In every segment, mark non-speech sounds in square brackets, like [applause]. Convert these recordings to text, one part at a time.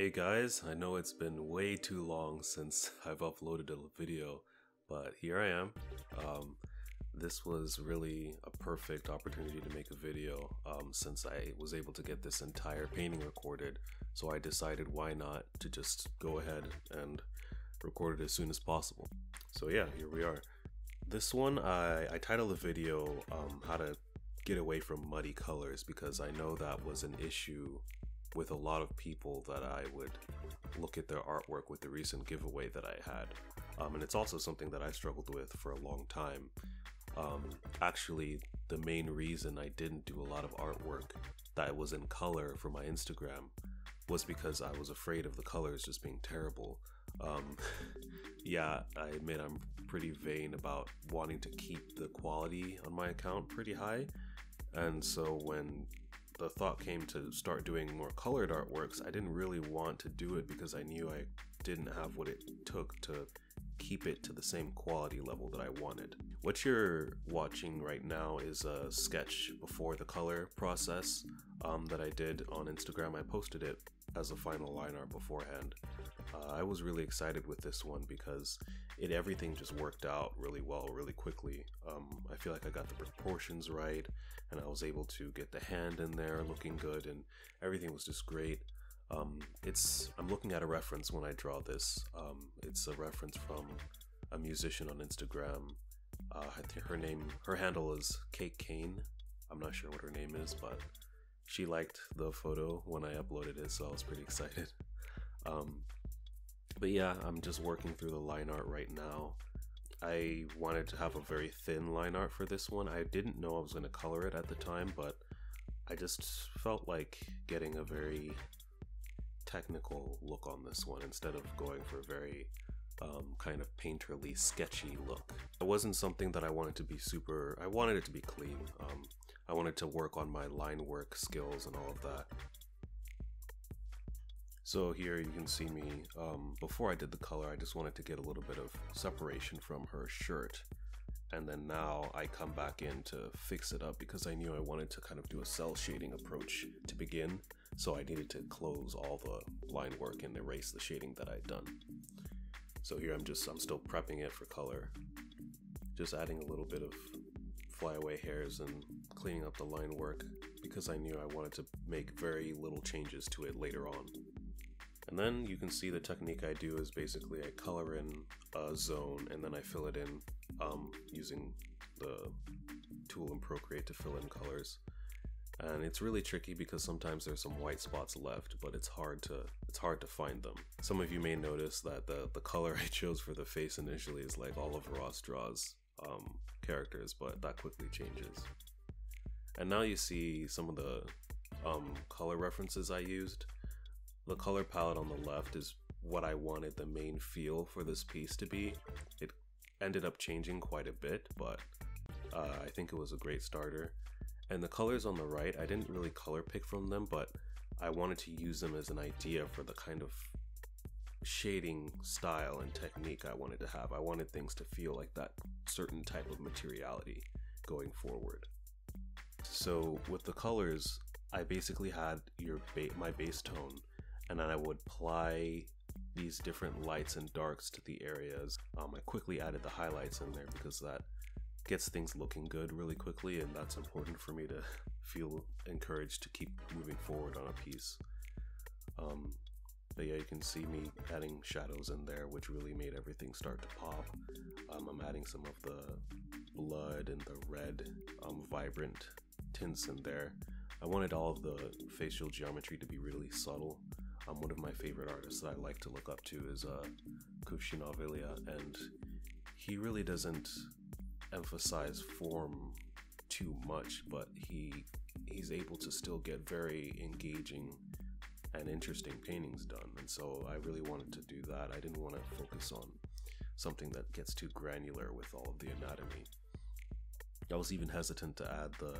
Hey guys, I know it's been way too long since [laughs] I've uploaded a video, but here I am. Um, this was really a perfect opportunity to make a video um, since I was able to get this entire painting recorded, so I decided why not to just go ahead and record it as soon as possible. So yeah, here we are. This one, I, I titled the video um, How to Get Away from Muddy Colors because I know that was an issue with a lot of people that I would look at their artwork with the recent giveaway that I had. Um, and it's also something that I struggled with for a long time. Um, actually, the main reason I didn't do a lot of artwork that was in color for my Instagram was because I was afraid of the colors just being terrible. Um, [laughs] yeah, I admit I'm pretty vain about wanting to keep the quality on my account pretty high. And so when the thought came to start doing more colored artworks, I didn't really want to do it because I knew I didn't have what it took to keep it to the same quality level that I wanted. What you're watching right now is a sketch before the color process um, that I did on Instagram. I posted it as a final line art beforehand. Uh, I was really excited with this one because it everything just worked out really well, really quickly. Um, I feel like I got the proportions right, and I was able to get the hand in there looking good, and everything was just great. Um, it's I'm looking at a reference when I draw this. Um, it's a reference from a musician on Instagram. Uh, I think her name, her handle is Kate Kane. I'm not sure what her name is, but she liked the photo when I uploaded it, so I was pretty [laughs] excited. Um, but yeah, I'm just working through the line art right now. I wanted to have a very thin line art for this one. I didn't know I was going to color it at the time, but I just felt like getting a very technical look on this one instead of going for a very um, kind of painterly, sketchy look. It wasn't something that I wanted to be super, I wanted it to be clean. Um, I wanted to work on my line work skills and all of that. So here you can see me, um, before I did the color, I just wanted to get a little bit of separation from her shirt. And then now I come back in to fix it up because I knew I wanted to kind of do a cel shading approach to begin. So I needed to close all the line work and erase the shading that I'd done. So here I'm just, I'm still prepping it for color. Just adding a little bit of flyaway hairs and cleaning up the line work because I knew I wanted to make very little changes to it later on. And then you can see the technique I do is basically I color in a zone and then I fill it in um, using the tool in Procreate to fill in colors. And it's really tricky because sometimes there's some white spots left, but it's hard to it's hard to find them. Some of you may notice that the, the color [laughs] I chose for the face initially is like Oliver Ross draws um, characters, but that quickly changes. And now you see some of the um, color references I used. The color palette on the left is what I wanted the main feel for this piece to be. It ended up changing quite a bit, but uh, I think it was a great starter. And the colors on the right, I didn't really color pick from them, but I wanted to use them as an idea for the kind of shading style and technique I wanted to have. I wanted things to feel like that certain type of materiality going forward. So with the colors, I basically had your ba- my base tone and then I would apply these different lights and darks to the areas. Um, I quickly added the highlights in there because that gets things looking good really quickly and that's important for me to [laughs] feel encouraged to keep moving forward on a piece. Um, but yeah, you can see me adding shadows in there, which really made everything start to pop. Um, I'm adding some of the blood and the red, um, vibrant tints in there. I wanted all of the facial geometry to be really subtle, um, one of my favorite artists that I like to look up to is uh, Ilya, and he really doesn't emphasize form too much, but he he's able to still get very engaging and interesting paintings done. And so I really wanted to do that. I didn't want to focus on something that gets too granular with all of the anatomy. I was even hesitant to add the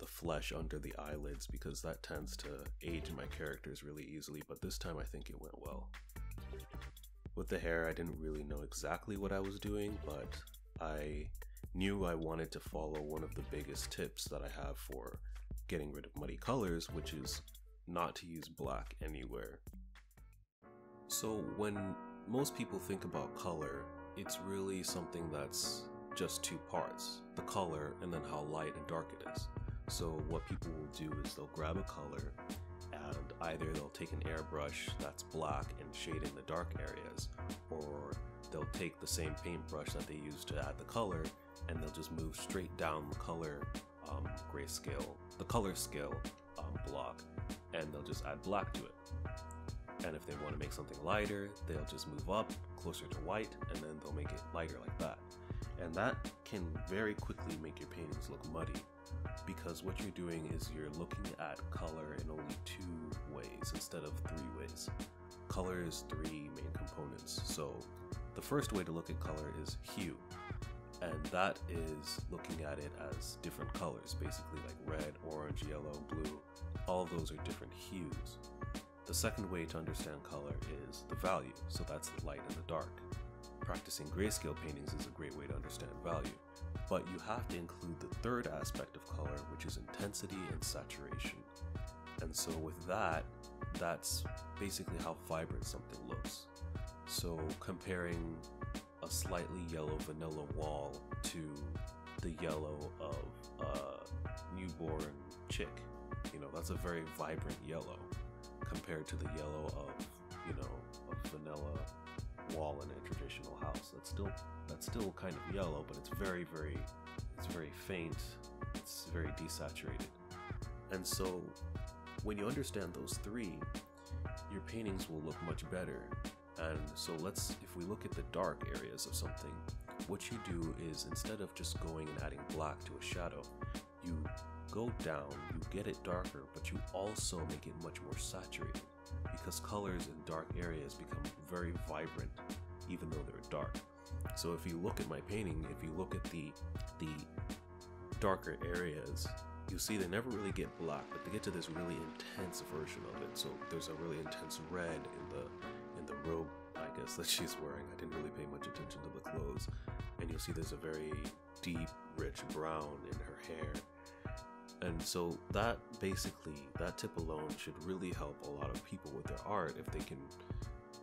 the flesh under the eyelids because that tends to age my characters really easily, but this time I think it went well. With the hair, I didn't really know exactly what I was doing, but I knew I wanted to follow one of the biggest tips that I have for getting rid of muddy colors, which is not to use black anywhere. So when most people think about color, it's really something that's just two parts, the color and then how light and dark it is. So what people will do is they'll grab a color and either they'll take an airbrush that's black and shade in the dark areas, or they'll take the same paintbrush that they use to add the color and they'll just move straight down the color um, grayscale, the color scale um, block, and they'll just add black to it. And if they want to make something lighter, they'll just move up closer to white and then they'll make it lighter like that. And that can very quickly make your paintings look muddy because what you're doing is you're looking at color in only two ways instead of three ways. Color is three main components. So the first way to look at color is hue. And that is looking at it as different colors, basically like red, orange, yellow, blue. All those are different hues. The second way to understand color is the value, so that's the light and the dark. Practicing grayscale paintings is a great way to understand value, but you have to include the third aspect of color, which is intensity and saturation. And so with that, that's basically how vibrant something looks. So comparing a slightly yellow vanilla wall to the yellow of a newborn chick, you know, that's a very vibrant yellow compared to the yellow of you know a vanilla wall in traditional house. That's still that's still kind of yellow, but it's very very it's very faint. It's very desaturated. And so when you understand those three, your paintings will look much better. And so let's if we look at the dark areas of something, what you do is instead of just going and adding black to a shadow, you go down, you get it darker, but you also make it much more saturated because colors in dark areas become very vibrant even though they're dark. So if you look at my painting, if you look at the the darker areas, you see they never really get black, but they get to this really intense version of it. So there's a really intense red in the in the robe, I guess [laughs] that she's wearing. I didn't really pay much attention to the clothes. And you'll see there's a very deep, rich brown in her hair and so that basically, that tip alone should really help a lot of people with their art if they can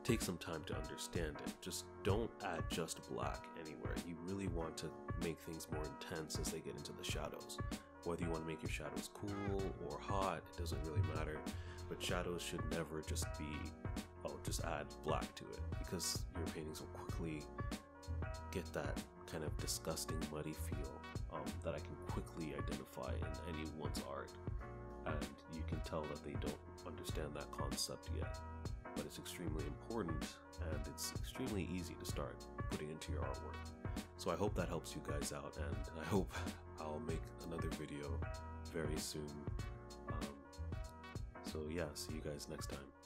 take some time to understand it. Just don't add just black anywhere. You really want to make things more intense as they get into the shadows. Whether you want to make your shadows cool or hot, it doesn't really matter. But shadows should never just be, oh, just add black to it because your paintings will quickly get that kind of disgusting, muddy feel um, that I can quickly identify in anyone's art. And you can tell that they don't understand that concept yet. But it's extremely important and it's extremely easy to start putting into your artwork. So I hope that helps you guys out, and I hope [laughs] I'll make another video very soon. Um, so, yeah, see you guys next time.